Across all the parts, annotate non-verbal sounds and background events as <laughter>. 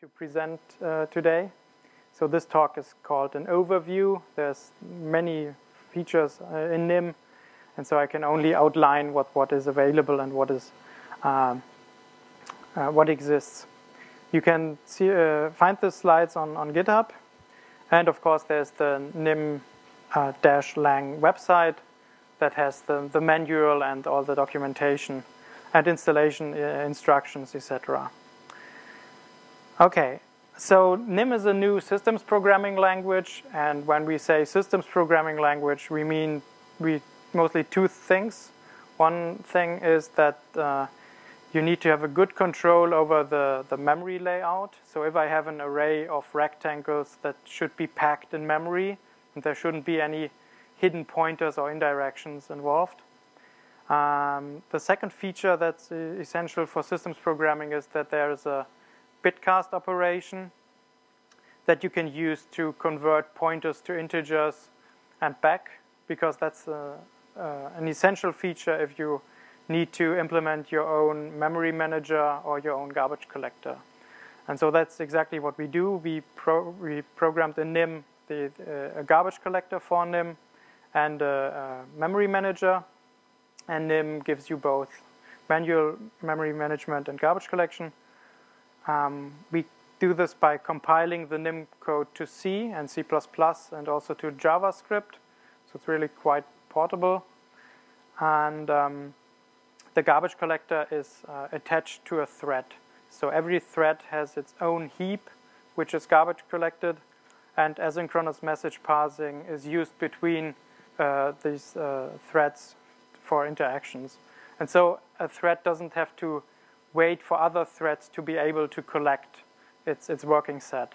to present uh, today. So this talk is called an overview. There's many features uh, in NIM, and so I can only outline what, what is available and what is um, uh, what exists. You can see uh, find the slides on, on GitHub, and of course there's the nim uh, lang website that has the, the manual and all the documentation and installation uh, instructions, etc. Okay, so NIM is a new systems programming language, and when we say systems programming language, we mean we mostly two things. One thing is that uh, you need to have a good control over the, the memory layout. So if I have an array of rectangles that should be packed in memory, and there shouldn't be any hidden pointers or indirections involved. Um, the second feature that's essential for systems programming is that there is a bitcast operation that you can use to convert pointers to integers and back because that's uh, uh, an essential feature if you need to implement your own memory manager or your own garbage collector. And so that's exactly what we do. We, pro we programmed a NIM, the, uh, a garbage collector for NIM, and a, a memory manager. And NIM gives you both manual memory management and garbage collection. Um, we do this by compiling the NIM code to C and C++ and also to JavaScript. So it's really quite portable. And um, the garbage collector is uh, attached to a thread. So every thread has its own heap, which is garbage collected, and asynchronous message passing is used between uh, these uh, threads for interactions. And so a thread doesn't have to wait for other threads to be able to collect its, its working set.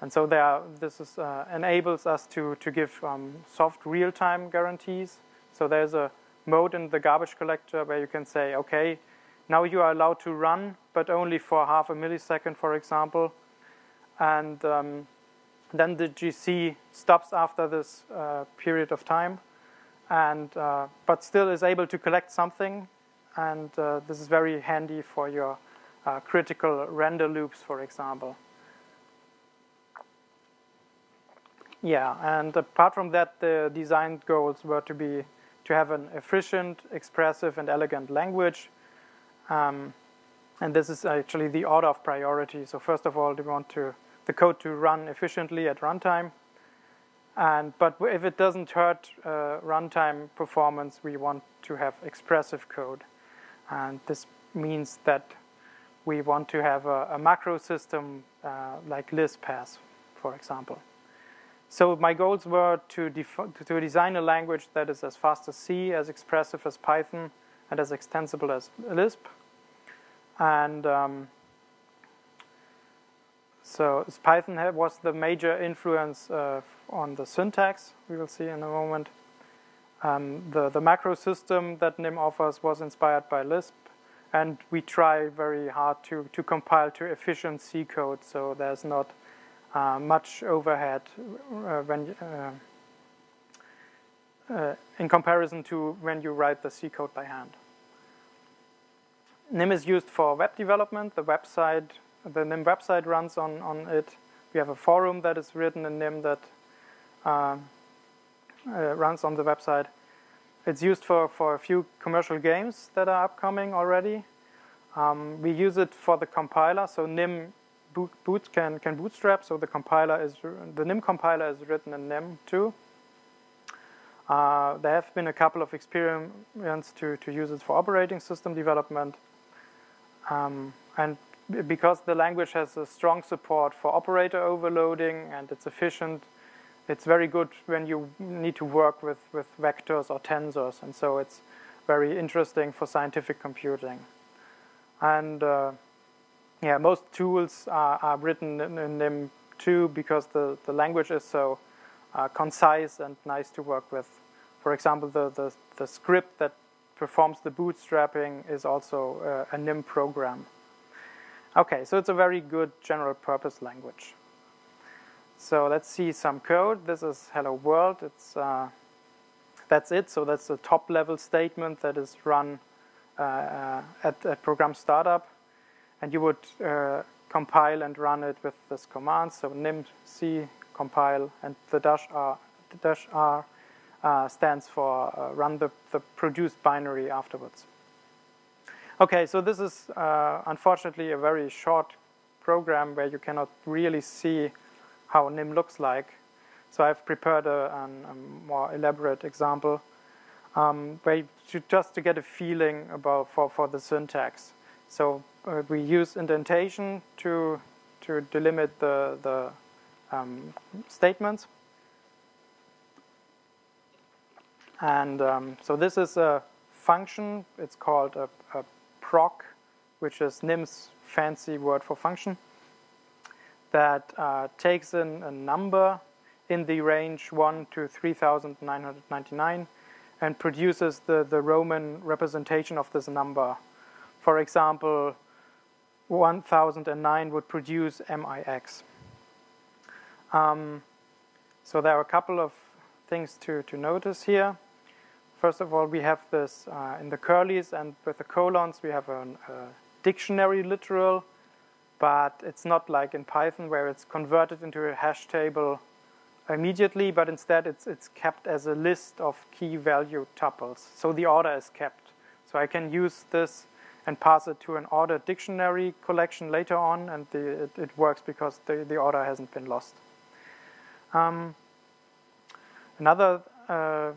And so there, this is, uh, enables us to, to give um, soft real-time guarantees. So there's a mode in the garbage collector where you can say, okay, now you are allowed to run, but only for half a millisecond, for example. And um, then the GC stops after this uh, period of time, and uh, but still is able to collect something. And uh, this is very handy for your uh, critical render loops, for example. Yeah, and apart from that, the design goals were to be to have an efficient, expressive, and elegant language. Um, and this is actually the order of priority. So first of all, we want to, the code to run efficiently at runtime. And, but if it doesn't hurt uh, runtime performance, we want to have expressive code. And this means that we want to have a, a macro system uh, like Lisp has, for example. So my goals were to, to design a language that is as fast as C, as expressive as Python, and as extensible as Lisp. And um, so Python was the major influence uh, on the syntax, we will see in a moment. Um, the, the macro system that NIM offers was inspired by Lisp, and we try very hard to, to compile to efficient C code, so there's not uh, much overhead uh, when uh, uh, in comparison to when you write the C code by hand. NIM is used for web development. The website, the NIM website runs on, on it. We have a forum that is written in NIM that uh, runs on the website. It's used for, for a few commercial games that are upcoming already. Um, we use it for the compiler, so NIM boot, boot can, can bootstrap, so the compiler is the NIM compiler is written in NIM too. Uh, there have been a couple of experiments to, to use it for operating system development. Um, and because the language has a strong support for operator overloading and it's efficient, it's very good when you need to work with, with vectors or tensors. And so it's very interesting for scientific computing. And uh, yeah, most tools are, are written in, in NIM too because the, the language is so uh, concise and nice to work with. For example, the, the, the script that performs the bootstrapping is also uh, a NIM program. Okay, so it's a very good general purpose language. So let's see some code. This is hello world. It's uh, that's it. So that's the top level statement that is run uh, uh at, at program startup and you would uh, compile and run it with this command. So nim c compile and the dash r, the dash r uh, stands for uh, run the, the produced binary afterwards. Okay, so this is unfortunately a very short program where you cannot really see how NIM looks like. So I've prepared a, a more elaborate example um, where just to get a feeling about for, for the syntax. So uh, we use indentation to to delimit the the um, statements. And um, so this is a function. It's called a, a proc, which is NIM's fancy word for function, that uh, takes in a number in the range 1 to 3,999 and produces the, the Roman representation of this number. For example, 1009 would produce MIX. Um, so there are a couple of things to, to notice here. First of all, we have this uh, in the curlies and with the colons, we have a dictionary literal, but it's not like in Python where it's converted into a hash table immediately, but instead it's, it's kept as a list of key value tuples. So the order is kept. So I can use this and pass it to an ordered dictionary collection later on, and the, it, it, works because the, the order hasn't been lost. Um, another uh,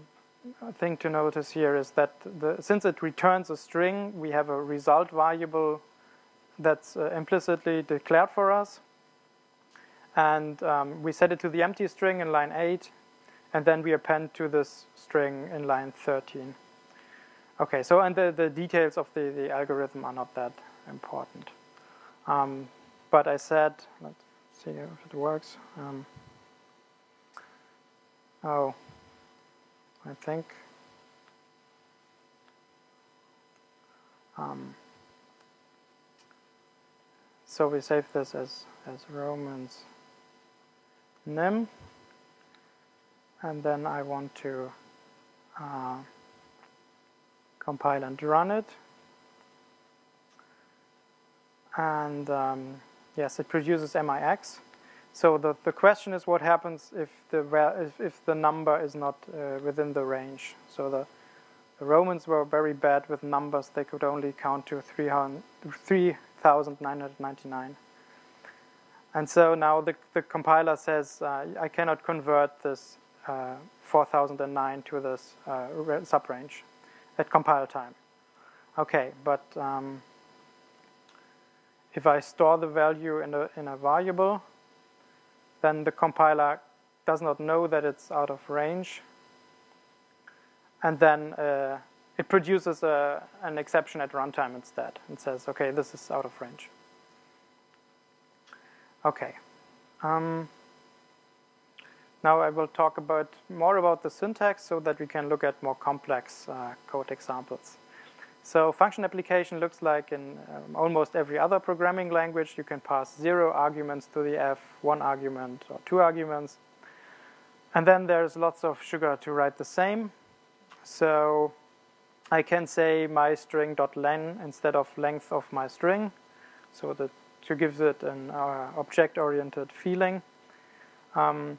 thing to notice here is that the, since it returns a string, we have a result variable that's uh, implicitly declared for us. And um, we set it to the empty string in line 8, and then we append to this string in line 13. Okay, so and the, the details of the, the algorithm are not that important. Um, but I said, let's see if it works. Um, oh, I think. Um, so we save this as, as Romans nim. And then I want to uh, compile and run it. And um, yes, it produces MIX. So the, the question is what happens if the, if, if the number is not uh, within the range. So the, the Romans were very bad with numbers. They could only count to 3,999. And so now the, the compiler says, uh, I cannot convert this uh, 4009 to this uh, subrange at compile time. Okay, but um, if I store the value in a, in a variable, then the compiler does not know that it's out of range. And then uh, it produces a, an exception at runtime instead and says, okay, this is out of range. Okay. Um, now I will talk about more about the syntax so that we can look at more complex uh, code examples. So function application looks like in um, almost every other programming language. You can pass zero arguments to the f, one argument, or two arguments. And then there's lots of sugar to write the same. So I can say my string.len instead of length of my string, so that to give it an uh, object-oriented feeling. Um,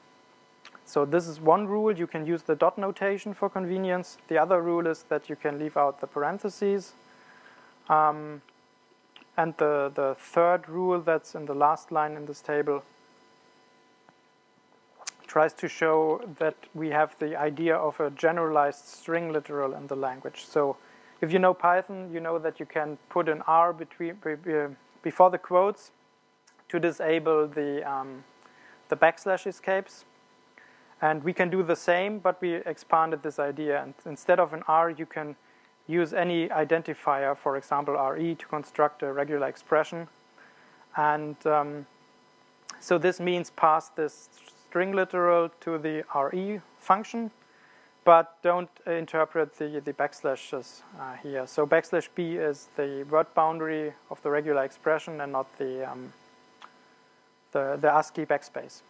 so this is one rule. You can use the dot notation for convenience. The other rule is that you can leave out the parentheses. Um, and the, the third rule that's in the last line in this table tries to show that we have the idea of a generalized string literal in the language. So if you know Python, you know that you can put an R between, before the quotes to disable the, um, the backslash escapes. And we can do the same, but we expanded this idea. And instead of an R, you can use any identifier, for example, RE, to construct a regular expression. And um, so this means pass this string literal to the RE function, but don't interpret the, the backslashes uh, here. So backslash b is the word boundary of the regular expression and not the, um, the, the ASCII backspace.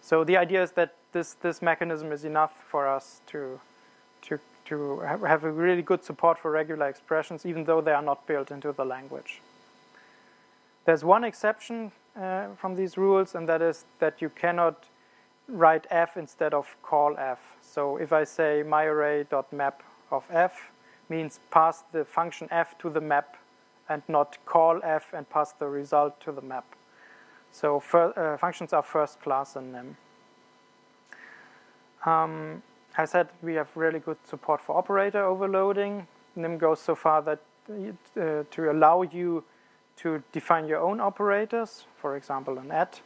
So the idea is that this, this mechanism is enough for us to, to, to have a really good support for regular expressions, even though they are not built into the language. There's one exception uh, from these rules, and that is that you cannot write f instead of call f. So if I say my myArray.map of f means pass the function f to the map and not call f and pass the result to the map. So for, uh, functions are first class in NIM. Um, I said we have really good support for operator overloading. NIM goes so far that uh, to allow you to define your own operators, for example, an add.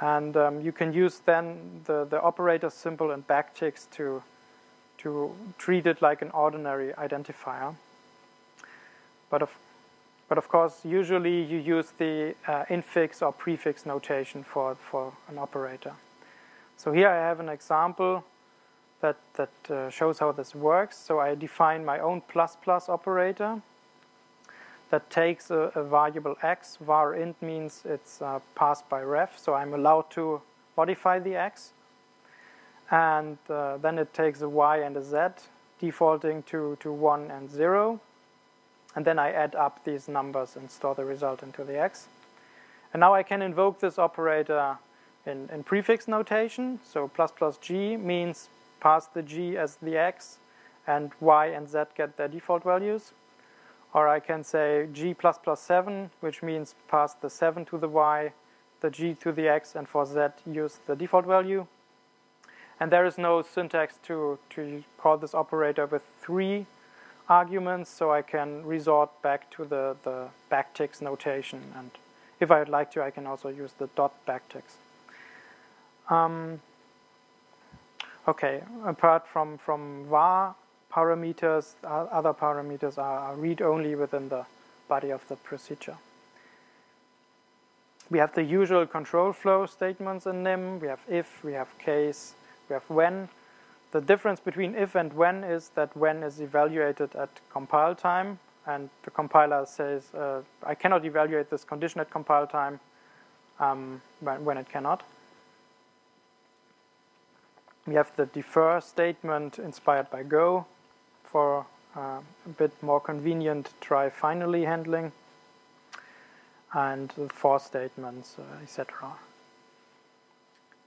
And um, you can use then the, the operator symbol and backticks to, to treat it like an ordinary identifier. But of, but of course, usually you use the uh, infix or prefix notation for, for an operator. So here I have an example that, that uh, shows how this works. So I define my own plus plus operator that takes a, a variable x. var int means it's uh, passed by ref, so I'm allowed to modify the x. And uh, then it takes a y and a z, defaulting to, to 1 and 0. And then I add up these numbers and store the result into the x. And now I can invoke this operator in, in prefix notation. So plus plus g means pass the g as the x, and y and z get their default values. Or I can say g plus plus 7, which means pass the 7 to the y, the g to the x, and for z use the default value. And there is no syntax to, to call this operator with three arguments, so I can resort back to the, the backticks notation. And if I'd like to, I can also use the dot backticks. Um, okay, apart from, from var, parameters, other parameters are read-only within the body of the procedure. We have the usual control flow statements in NIM. We have if, we have case, we have when. The difference between if and when is that when is evaluated at compile time, and the compiler says, uh, I cannot evaluate this condition at compile time um, when, when it cannot. We have the defer statement inspired by Go for uh, a bit more convenient try finally handling and for statements, uh, etc.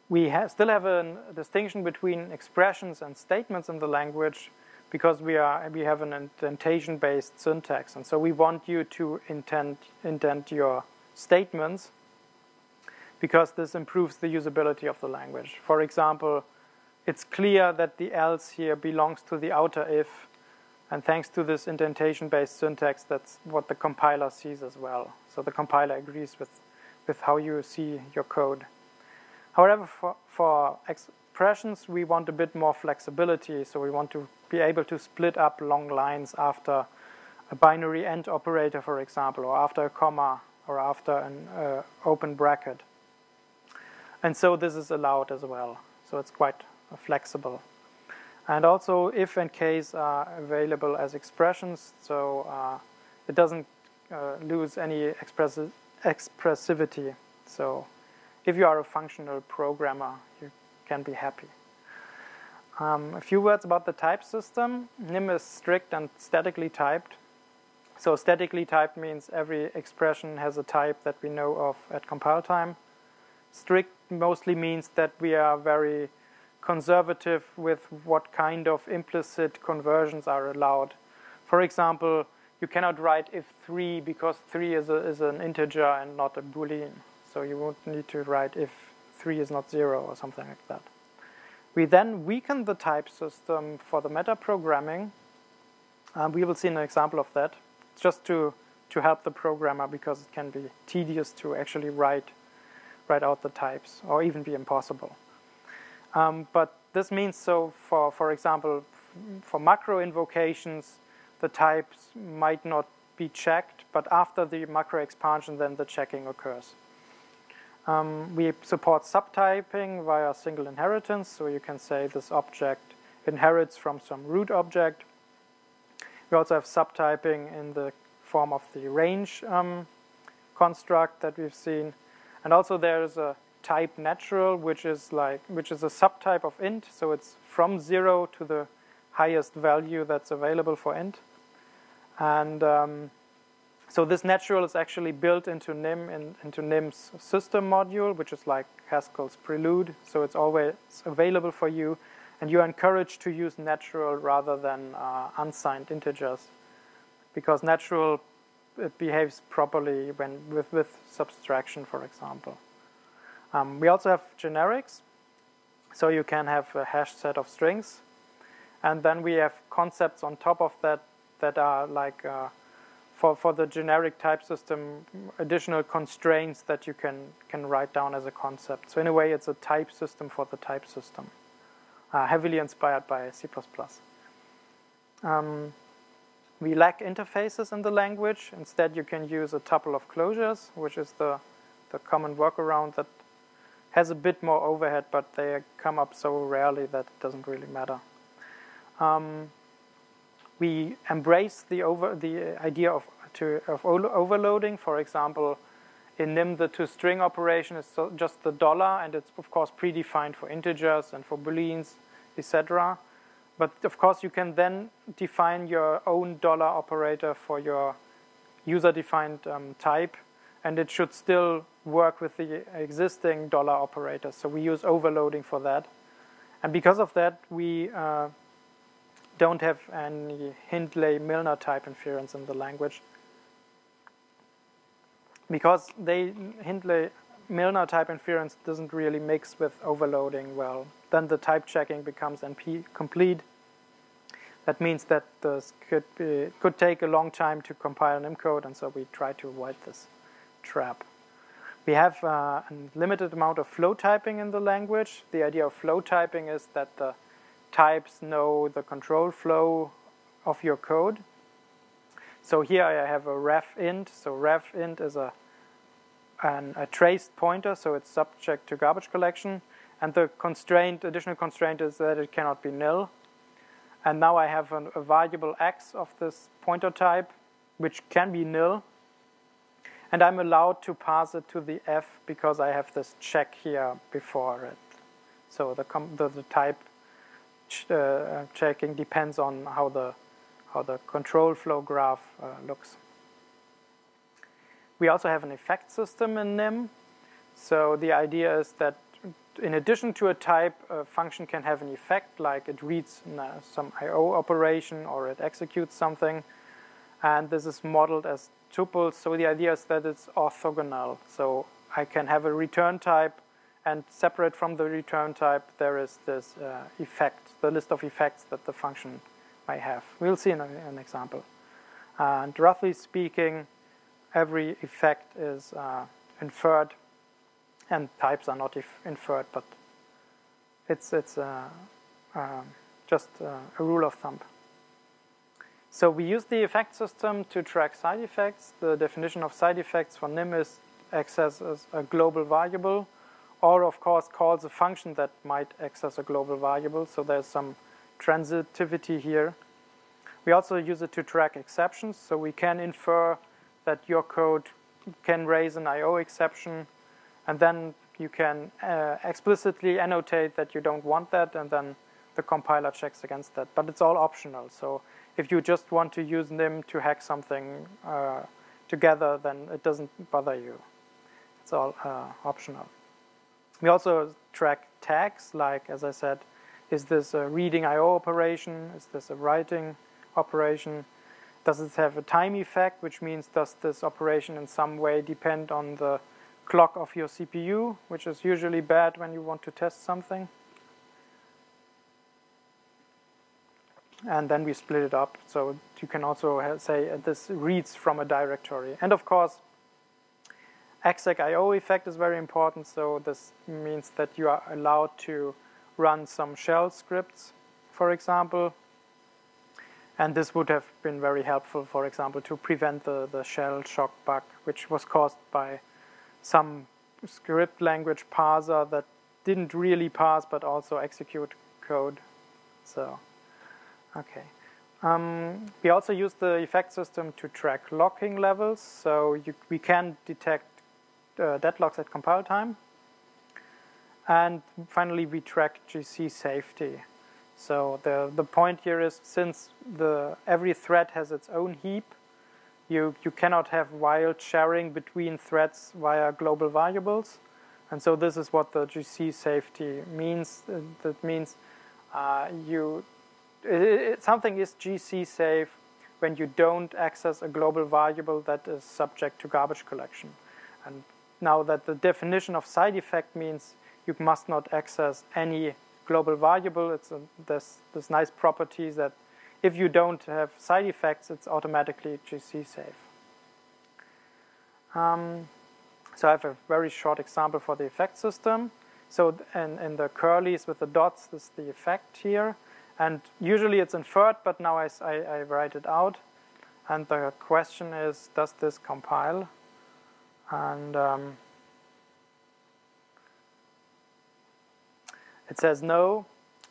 We ha still have a distinction between expressions and statements in the language because we are we have an indentation-based syntax, and so we want you to indent indent your statements because this improves the usability of the language. For example, it's clear that the else here belongs to the outer if and thanks to this indentation-based syntax, that's what the compiler sees as well. So the compiler agrees with, with how you see your code. However, for, for expressions, we want a bit more flexibility. So we want to be able to split up long lines after a binary AND operator, for example, or after a comma, or after an uh, open bracket. And so this is allowed as well. So it's quite flexible. And also if and case are available as expressions, so uh, it doesn't uh, lose any expressi expressivity. So if you are a functional programmer, you can be happy. Um, a few words about the type system. NIM is strict and statically typed. So statically typed means every expression has a type that we know of at compile time. Strict mostly means that we are very conservative with what kind of implicit conversions are allowed. For example, you cannot write if 3 because 3 is, a, is an integer and not a boolean. So you won't need to write if 3 is not 0 or something like that. We then weaken the type system for the metaprogramming. Um, we will see an example of that, just to, to help the programmer because it can be tedious to actually write, write out the types or even be impossible. Um, but this means so for, for example, for macro invocations, the types might not be checked, but after the macro expansion, then the checking occurs. Um, we support subtyping via single inheritance, so you can say this object inherits from some root object. We also have subtyping in the form of the range um, construct that we've seen. And also there's a type natural, which is like which is a subtype of int, so it's from zero to the highest value that's available for int. And um, So this natural is actually built into NIM in, into NIM's system module, which is like Haskell's prelude. So it's always available for you, and you are encouraged to use natural rather than uh, unsigned integers, because natural it behaves properly when with with subtraction, for example. Um, we also have generics, so you can have a hash set of strings, and then we have concepts on top of that that are like uh, for, for the generic type system, additional constraints that you can, can write down as a concept. So in a way, it's a type system for the type system, uh, heavily inspired by C++. Um, we lack interfaces in the language. Instead, you can use a tuple of closures, which is the, the common workaround that has a bit more overhead, but they come up so rarely that it doesn't really matter. Um, we embrace the over the idea of to of overloading. For example, in NIM, the toString operation is so just the dollar, and it's of course predefined for integers and for booleans, etc. But of course, you can then define your own dollar operator for your user-defined um, type, and it should still work with the existing dollar operators. So we use overloading for that, and because of that, we uh, don't have any Hindley-Milner type inference in the language because they Hindley Milner type inference doesn't really mix with overloading well. Then the type checking becomes NP complete. That means that this could be could take a long time to compile Nim code, and so we try to avoid this trap. We have uh, a limited amount of flow typing in the language. The idea of flow typing is that the types know the control flow of your code. So here I have a ref int. So ref int is a an, a traced pointer, so it's subject to garbage collection. And the constraint, additional constraint is that it cannot be nil. And now I have an, a variable x of this pointer type, which can be nil. And I'm allowed to pass it to the f because I have this check here before it. So the, the, the type ch uh, checking depends on how the how the control flow graph uh, looks. We also have an effect system in NIM. So the idea is that in addition to a type, a function can have an effect, like it reads some I.O. operation or it executes something. And this is modeled as tuples. So the idea is that it's orthogonal. So I can have a return type, and separate from the return type, there is this uh, effect, the list of effects that the function might have. We'll see in a, an example. And roughly speaking, every effect is uh, inferred, and types are not inferred, but it's it's uh, uh, just uh, a rule of thumb. So we use the effect system to track side effects. The definition of side effects for NIM is access as a global variable, or of course calls a function that might access a global variable. So there's some transitivity here. We also use it to track exceptions, so we can infer that your code can raise an I.O. exception, and then you can uh, explicitly annotate that you don't want that, and then the compiler checks against that. But it's all optional, so if you just want to use NIM to hack something uh, together, then it doesn't bother you. It's all uh, optional. We also track tags, like, as I said, is this a reading I.O. operation? Is this a writing operation? Does it have a time effect, which means does this operation in some way depend on the clock of your CPU, which is usually bad when you want to test something. And then we split it up, so you can also say uh, this reads from a directory. And of course, exec IO effect is very important, so this means that you are allowed to run some shell scripts, for example, and this would have been very helpful, for example, to prevent the, the shell shock bug, which was caused by some script language parser that didn't really parse but also execute code. So, okay. Um, we also use the effect system to track locking levels. So you, we can detect uh, deadlocks at compile time. And finally, we track GC safety. So the, the point here is since the, every thread has its own heap, You, you cannot have wild sharing between threads via global variables. And so this is what the GC safety means. Uh, that means uh, you it, something is GC safe when you don't access a global variable that is subject to garbage collection. And now that the definition of side effect means you must not access any global variable, it's a, this, this nice property that if you don't have side effects, it's automatically GC safe. Um, so I have a very short example for the effect system. So in, in the curlies with the dots, this is the effect here. And usually it's inferred, but now I, I, I write it out. And the question is, does this compile? And um, it says no,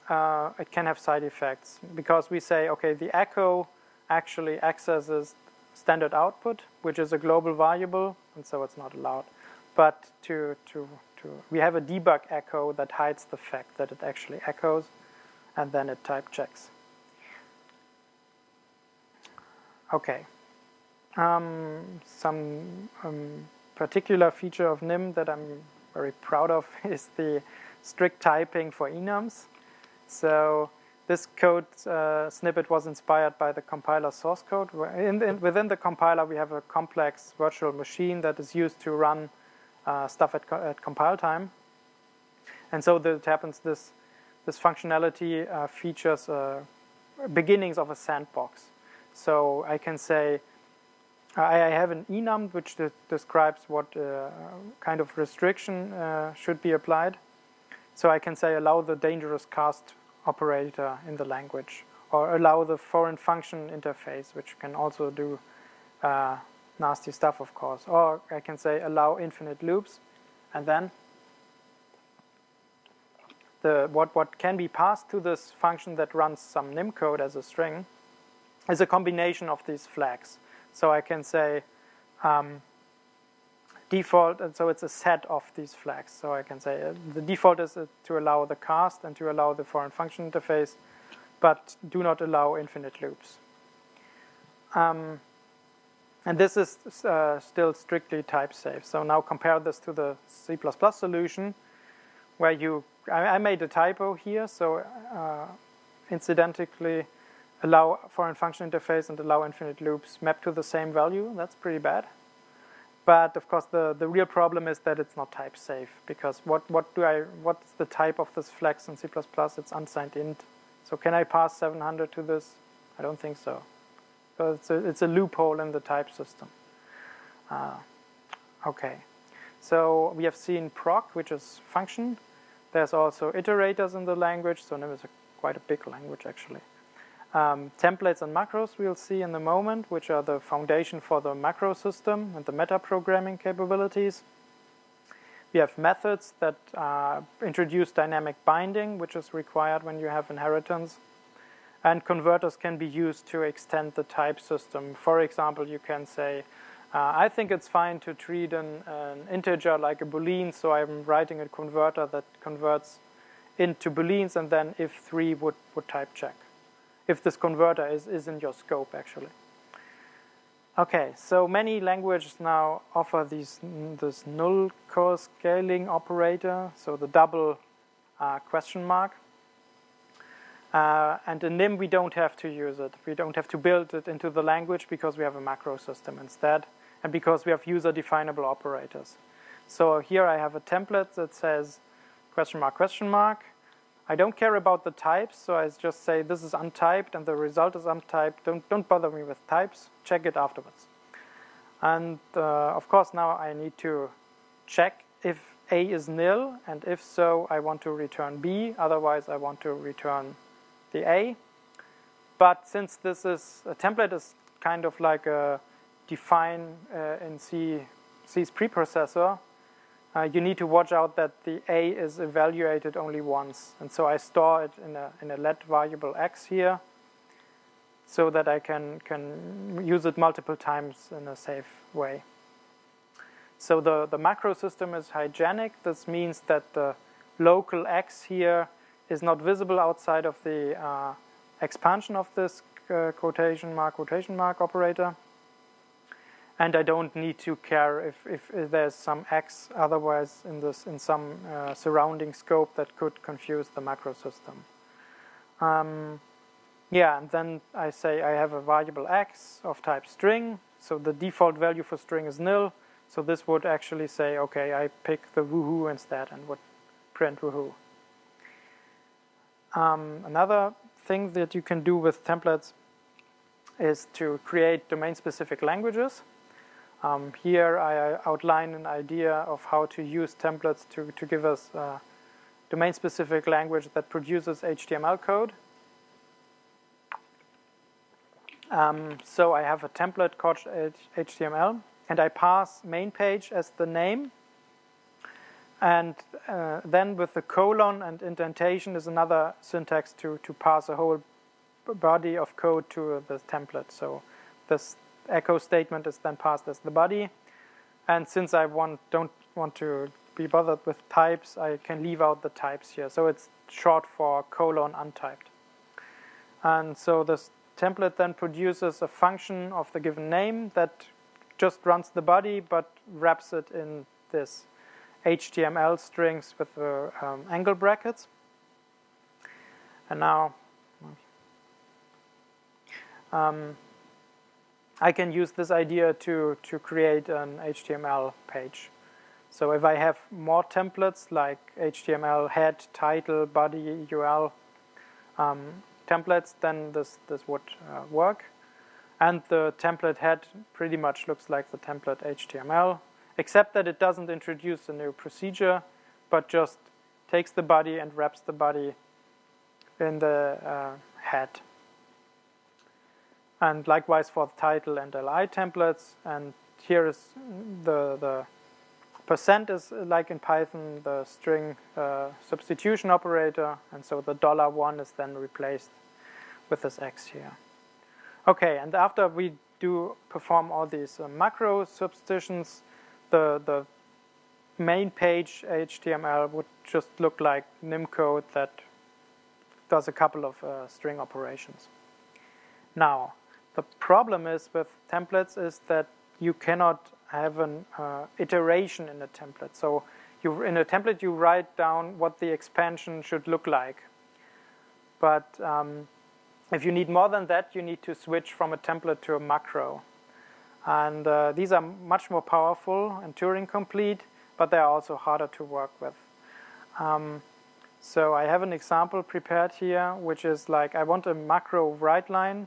uh, it can have side effects because we say, okay, the echo actually accesses standard output, which is a global variable, and so it's not allowed. But to, to, to, we have a debug echo that hides the fact that it actually echoes and then it type checks. Okay. Um, some um, particular feature of NIM that I'm very proud of <laughs> is the strict typing for enums. So this code uh, snippet was inspired by the compiler source code. In, in, within the compiler, we have a complex virtual machine that is used to run uh, stuff at, co at compile time. And so it happens this this functionality uh, features uh, beginnings of a sandbox. So I can say I have an enum which de describes what uh, kind of restriction uh, should be applied. So I can say allow the dangerous cast operator in the language or allow the foreign function interface, which can also do uh, nasty stuff, of course. Or I can say allow infinite loops and then the, what, what can be passed to this function that runs some NIM code as a string is a combination of these flags. So I can say um, default, and so it's a set of these flags. So I can say uh, the default is uh, to allow the cast and to allow the foreign function interface, but do not allow infinite loops. Um, and this is uh, still strictly type safe. So now compare this to the C++ solution, where you I, I made a typo here, so uh, incidentally allow foreign function interface and allow infinite loops map to the same value. That's pretty bad. But of course, the, the real problem is that it's not type safe because what, what do I what's the type of this flex in C++? It's unsigned int. So can I pass 700 to this? I don't think so. So it's a, it's a loophole in the type system. Uh, okay. So we have seen proc, which is function. There's also iterators in the language, so NIM is a, quite a big language actually. Um, templates and macros we'll see in a moment, which are the foundation for the macro system and the meta-programming capabilities. We have methods that uh, introduce dynamic binding, which is required when you have inheritance. And converters can be used to extend the type system. For example, you can say, uh, I think it's fine to treat an, an, integer like a boolean, so I'm writing a converter that converts into booleans, and then if 3 would, would type check. If this converter is, is in your scope, actually. Okay, so many languages now offer these, this null coalescing operator, so the double uh, question mark. Uh, and in NIM, we don't have to use it. We don't have to build it into the language because we have a macro system instead and because we have user definable operators. So here I have a template that says question mark question mark. I don't care about the types, so I just say this is untyped and the result is untyped. Don't, don't bother me with types, check it afterwards. And uh, of course now I need to check if A is nil, and if so, I want to return B, otherwise I want to return the A. But since this is, a template is kind of like a define uh, in C, C's preprocessor, uh, you need to watch out that the A is evaluated only once. And so I store it in a, in a let variable x here so that I can, can use it multiple times in a safe way. So the, the macro system is hygienic. This means that the local x here is not visible outside of the uh, expansion of this uh, quotation mark, quotation mark operator. And I don't need to care if, if, there's some X otherwise in this in some uh, surrounding scope that could confuse the macro system. Um, yeah, and then I say I have a variable X of type string, so the default value for string is nil, so this would actually say, okay, I pick the woohoo instead and would print woohoo. Um, another thing that you can do with templates is to create domain-specific languages. Um, here I outline an idea of how to use templates to, to give us a domain-specific language that produces HTML code. Um, so I have a template called HTML, and I pass main page as the name. And uh, then with the colon and indentation is another syntax to, to pass a whole body of code to the template. So this echo statement is then passed as the body. And since I want don't want to be bothered with types, I can leave out the types here. So it's short for colon untyped. And so this template then produces a function of the given name that just runs the body but wraps it in this HTML strings with the um, angle brackets. And now um, I can use this idea to, to create an HTML page. So if I have more templates like HTML head, title, body, UL um, templates, then this, this would uh, work. And the template head pretty much looks like the template HTML, except that it doesn't introduce a new procedure, but just takes the body and wraps the body in the uh, head and likewise for the title and li templates. And here is the, the percent is like in Python the string uh, substitution operator, and so the dollar one is then replaced with this x here. Okay, and after we do perform all these uh, macro substitutions, the the main page HTML would just look like Nim code that does a couple of uh, string operations. Now, the problem is with templates is that you cannot have an uh, iteration in a template. So you, in a template, you write down what the expansion should look like. But um, if you need more than that, you need to switch from a template to a macro. And uh, these are much more powerful and Turing complete, but they are also harder to work with. Um, so I have an example prepared here, which is like I want a macro write line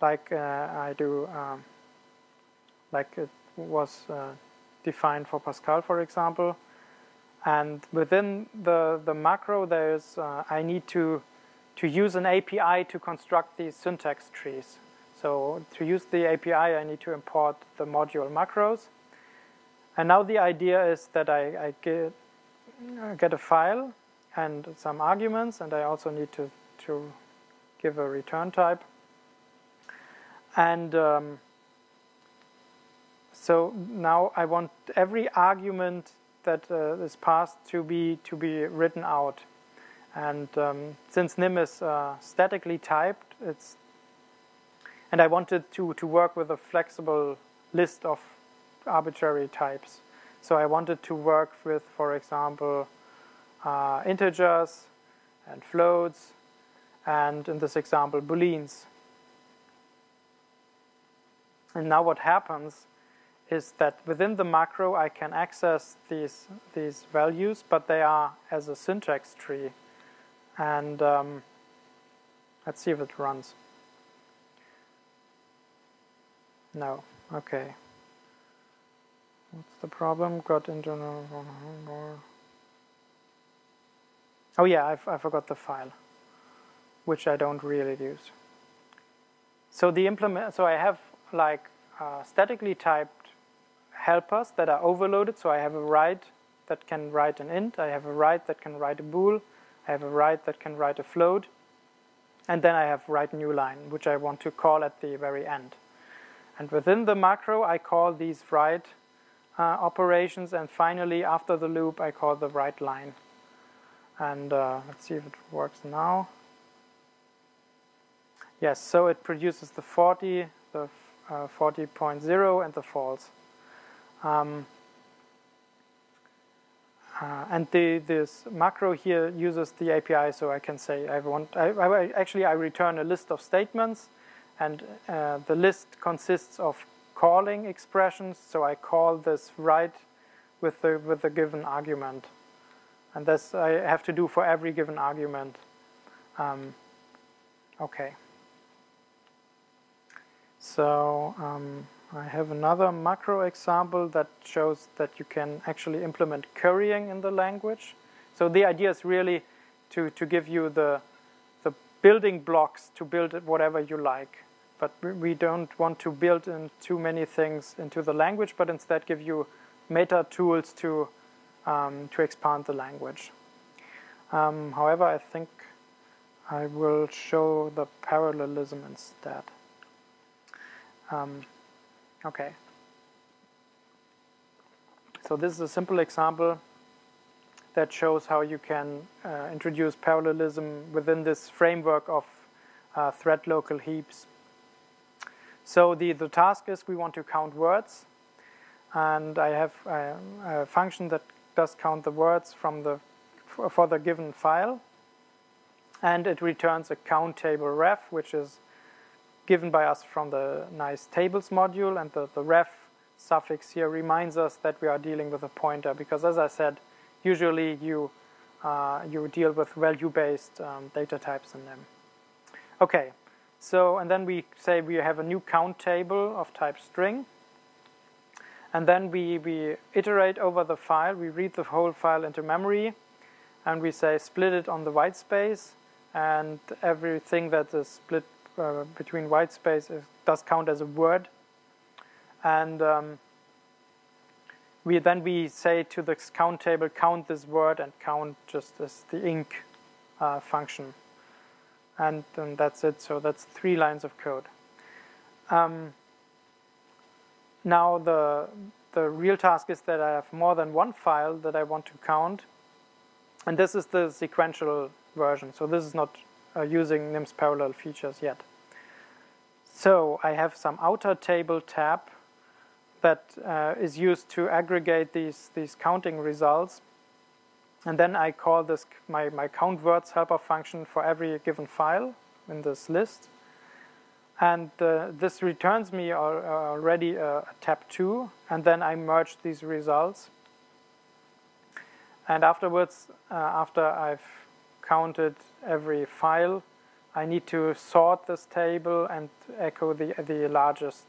like uh, I do, um, like it was uh, defined for Pascal, for example. And within the, the macro, there's uh, I need to to use an API to construct these syntax trees. So to use the API, I need to import the module macros. And now the idea is that I, I get, get a file and some arguments, and I also need to, to give a return type. And um, so now I want every argument that uh, is passed to be to be written out. And um, since NIM is uh, statically typed, it's and I wanted to to work with a flexible list of arbitrary types. So I wanted to work with, for example, uh, integers and floats, and in this example, booleans. And now what happens is that within the macro I can access these these values, but they are as a syntax tree. And um, let's see if it runs. No. Okay. What's the problem? Got into Oh yeah, I, I forgot the file, which I don't really use. So the implement. So I have like uh, statically typed helpers that are overloaded. So I have a write that can write an int, I have a write that can write a bool, I have a write that can write a float, and then I have write new line, which I want to call at the very end. And within the macro, I call these write uh, operations, and finally, after the loop, I call the write line. And uh, let's see if it works now. Yes, so it produces the 40, the uh, 40.0 and the false. Um, uh, and the, this macro here uses the API, so I can say I want. I, I actually I return a list of statements, and uh, the list consists of calling expressions. So I call this write with the with the given argument, and this I have to do for every given argument. Um, okay. So. Um, I have another macro example that shows that you can actually implement currying in the language. So the idea is really to, to give you the, the building blocks to build whatever you like. But we don't want to build in too many things into the language, but instead give you meta tools to, um, to expand the language. Um, however, I think I will show the parallelism instead. Um, Okay. So this is a simple example that shows how you can uh, introduce parallelism within this framework of uh, thread local heaps. So the, the task is we want to count words and I have a, a function that does count the words from the for the given file and it returns a count table ref which is given by us from the nice tables module and the, the ref suffix here reminds us that we are dealing with a pointer because as I said usually you uh, you deal with value-based um, data types in them. Okay, so and then we say we have a new count table of type string and then we, we iterate over the file, we read the whole file into memory and we say split it on the white space and everything that is split uh, between white space is, does count as a word. And um, we then we say to the count table, count this word and count just as the inc uh, function. And, and that's it. So that's three lines of code. Um, now the the real task is that I have more than one file that I want to count. And this is the sequential version. So this is not uh, using Nim's parallel features yet. So I have some outer table tab that uh, is used to aggregate these, these counting results. And then I call this my, my count words helper function for every given file in this list. And uh, this returns me already a, a tab 2, and then I merge these results. And afterwards, uh, after I've counted every file, I need to sort this table and echo the, the largest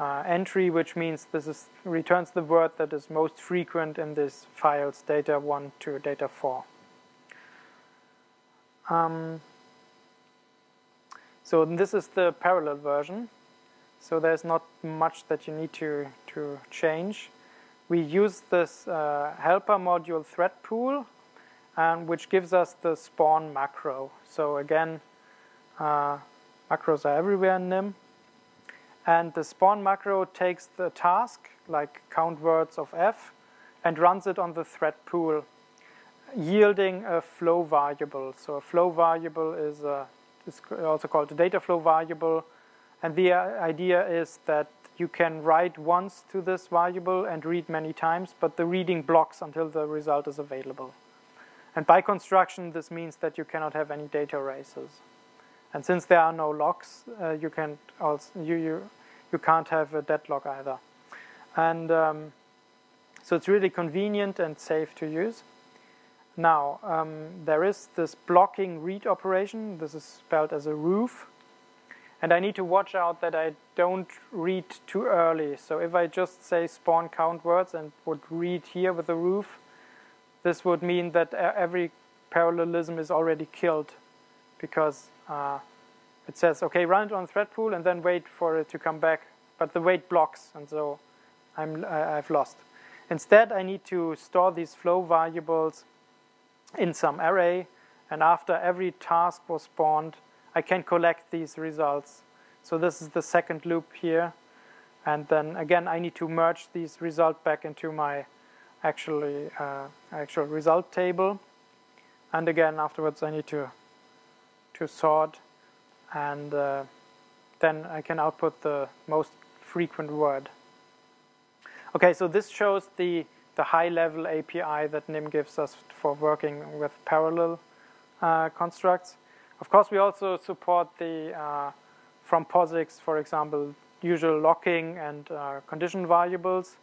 uh, entry, which means this is returns the word that is most frequent in this file's data 1 to data 4. Um, so this is the parallel version. So there's not much that you need to, to change. We use this uh, helper module thread pool, um, which gives us the spawn macro. So again, uh, macros are everywhere in Nim. And the spawn macro takes the task, like count words of f, and runs it on the thread pool, yielding a flow variable. So a flow variable is, a, is also called a data flow variable. And the idea is that you can write once to this variable and read many times, but the reading blocks until the result is available. And by construction, this means that you cannot have any data races. And since there are no locks, uh, you can also you you you can't have a deadlock either. And um, so it's really convenient and safe to use. Now um, there is this blocking read operation. This is spelled as a roof, and I need to watch out that I don't read too early. So if I just say spawn count words and would read here with a roof, this would mean that every parallelism is already killed because uh, it says, okay, run it on thread pool and then wait for it to come back. But the wait blocks, and so I'm, I've lost. Instead, I need to store these flow variables in some array, and after every task was spawned, I can collect these results. So this is the second loop here. And then again, I need to merge these results back into my actually uh, actual result table. And again, afterwards, I need to to sort and uh, then I can output the most frequent word. Okay, so this shows the, the high-level API that Nim gives us for working with parallel uh, constructs. Of course, we also support the, uh, from POSIX, for example, usual locking and uh, condition variables.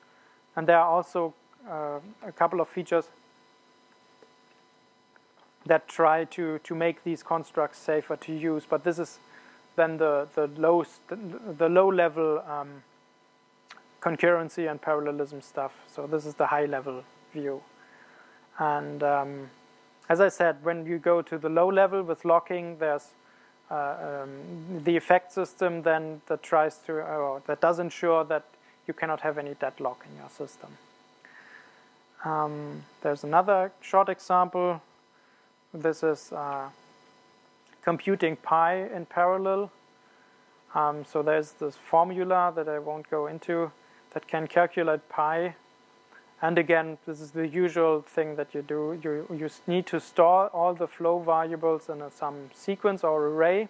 And there are also uh, a couple of features that try to, to make these constructs safer to use. But this is then the, the, low, the low level um, concurrency and parallelism stuff. So this is the high level view. And um, as I said, when you go to the low level with locking, there's uh, um, the effect system then that tries to, uh, that does ensure that you cannot have any deadlock in your system. Um, there's another short example. This is uh, computing pi in parallel. Um, so there's this formula that I won't go into that can calculate pi. And again, this is the usual thing that you do. You, you need to store all the flow variables in a, some sequence or array.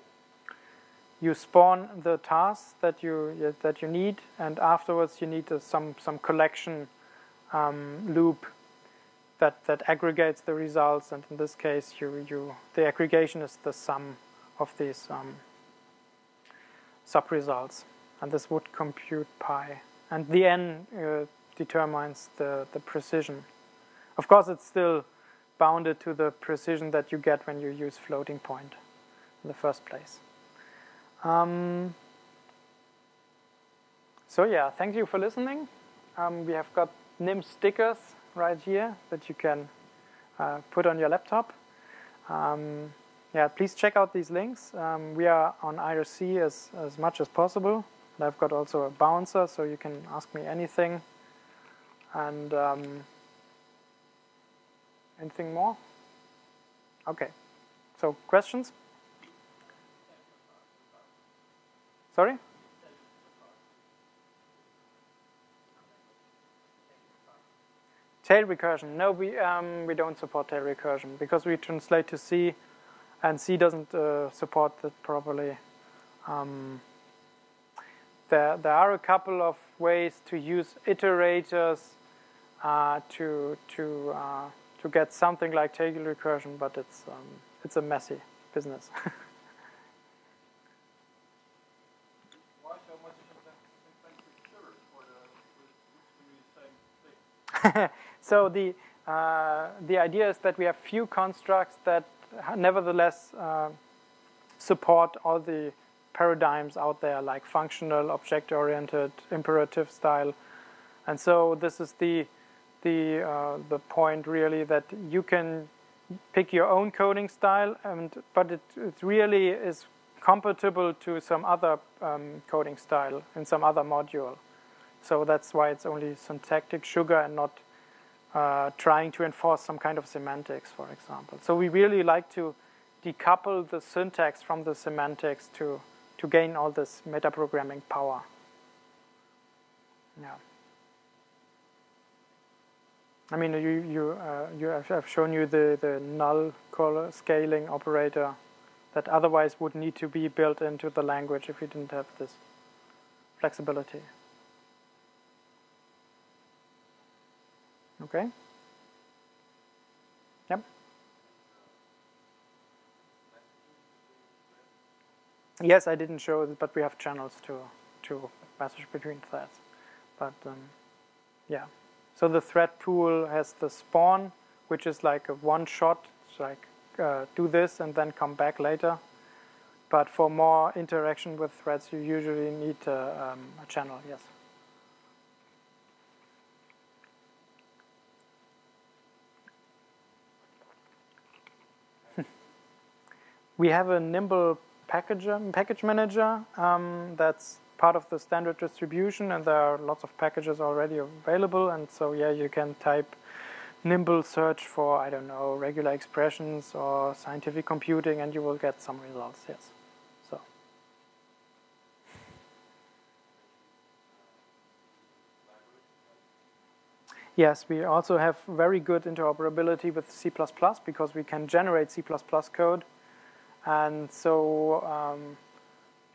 You spawn the tasks that you that you need, and afterwards you need a, some some collection um, loop that that aggregates the results. And in this case, you you the aggregation is the sum of these um, sub results, and this would compute pi and the n uh, determines the, the precision. Of course, it's still bounded to the precision that you get when you use floating point in the first place. Um, so yeah, thank you for listening. Um, we have got Nim stickers right here that you can uh, put on your laptop. Um, yeah, please check out these links. Um, we are on IRC as, as much as possible. And I've got also a bouncer, so you can ask me anything. And um, anything more? Okay. So questions? Sorry? Tail recursion. No, we um, we don't support tail recursion because we translate to C, and C doesn't uh, support that properly. Um, there, there are a couple of ways to use iterators uh, to to uh, to get something like tail recursion, but it's um, it's a messy business. <laughs> <laughs> so the uh, the idea is that we have few constructs that nevertheless uh, support all the paradigms out there like functional, object-oriented, imperative style. And so this is the, the, uh, the point really that you can pick your own coding style, and, but it, it really is compatible to some other um, coding style in some other module. So that's why it's only syntactic sugar and not uh, trying to enforce some kind of semantics, for example. So we really like to decouple the syntax from the semantics to to gain all this metaprogramming power. Yeah. I mean, you you uh, you have, have shown you the the null coalescing operator that otherwise would need to be built into the language if you didn't have this flexibility. Okay. Yep. Yes, I didn't show it, but we have channels to to message between threads. But um, yeah, so the thread pool has the spawn, which is like a one shot, it's like uh, do this and then come back later. But for more interaction with threads, you usually need uh, um, a channel. Yes. We have a nimble package, package manager um, that's part of the standard distribution and there are lots of packages already available and so yeah you can type nimble search for I don't know regular expressions or scientific computing and you will get some results yes. So. Yes, we also have very good interoperability with C++ because we can generate C++ code and so um,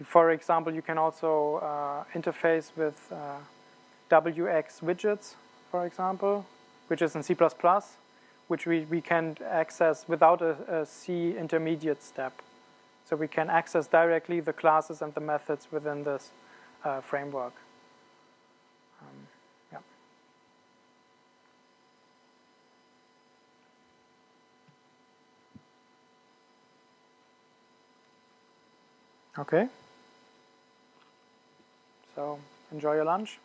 For example, you can also uh, interface with uh, wxWidgets, for example, which is in C++, which we, we can access without a, a C intermediate step. So we can access directly the classes and the methods within this uh, framework. Okay. So enjoy your lunch.